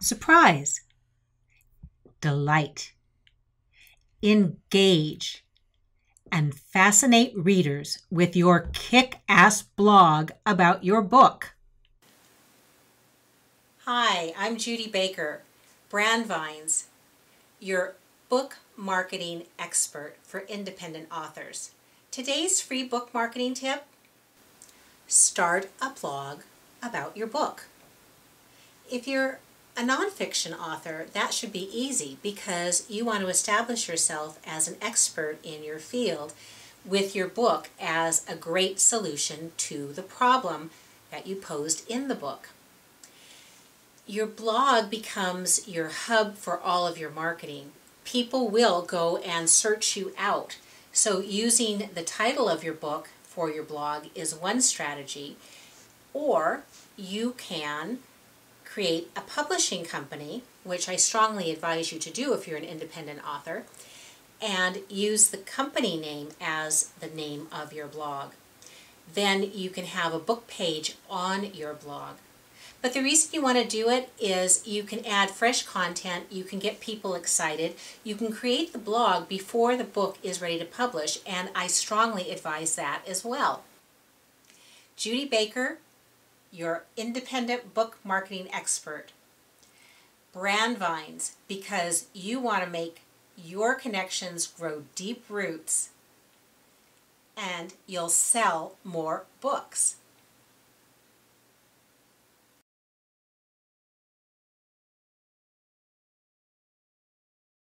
surprise, delight, engage, and fascinate readers with your kick ass blog about your book. Hi, I'm Judy Baker, Brandvines, your book marketing expert for independent authors. Today's free book marketing tip start a blog about your book. If you're a nonfiction author, that should be easy because you want to establish yourself as an expert in your field with your book as a great solution to the problem that you posed in the book. Your blog becomes your hub for all of your marketing. People will go and search you out. So using the title of your book for your blog is one strategy, or you can create a publishing company, which I strongly advise you to do if you're an independent author, and use the company name as the name of your blog. Then you can have a book page on your blog. But the reason you want to do it is you can add fresh content, you can get people excited, you can create the blog before the book is ready to publish, and I strongly advise that as well. Judy Baker, your independent book marketing expert. Brandvines, because you want to make your connections grow deep roots and you'll sell more books.